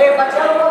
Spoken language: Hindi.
ये बच्चा